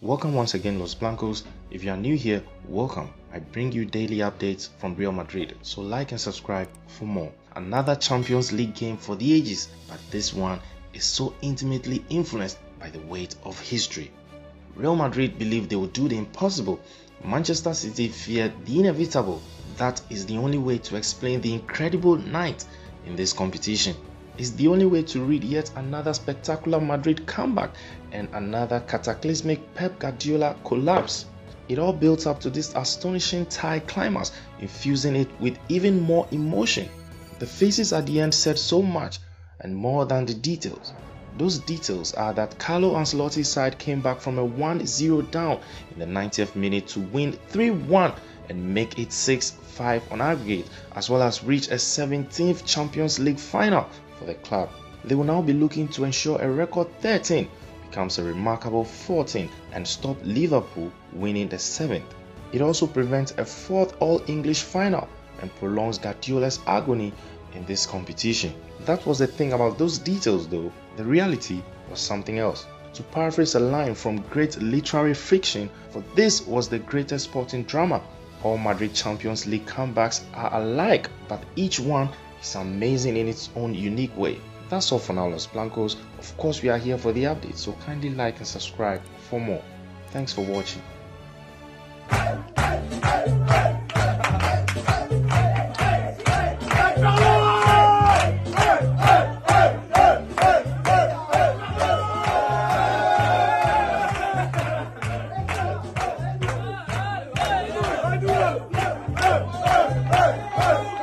Welcome once again, Los Blancos. If you are new here, welcome. I bring you daily updates from Real Madrid, so like and subscribe for more. Another Champions League game for the ages, but this one is so intimately influenced by the weight of history. Real Madrid believed they would do the impossible. Manchester City feared the inevitable. That is the only way to explain the incredible night in this competition is the only way to read yet another spectacular Madrid comeback and another cataclysmic Pep Guardiola collapse. It all built up to this astonishing tie climax, infusing it with even more emotion. The faces at the end said so much and more than the details. Those details are that Carlo Ancelotti's side came back from a 1-0 down in the 90th minute to win 3-1 and make it 6-5 on aggregate as well as reach a 17th Champions League final for the club. They will now be looking to ensure a record 13 becomes a remarkable 14 and stop Liverpool winning the 7th. It also prevents a fourth All-English final and prolongs Guardiola's agony in this competition. That was the thing about those details though. The reality was something else. To paraphrase a line from great literary fiction, for this was the greatest sporting drama. All Madrid Champions League comebacks are alike, but each one is amazing in its own unique way. That's all for now, Los Blancos. Of course, we are here for the update, so kindly like and subscribe for more. Thanks for watching. ei, ei, ei, ei.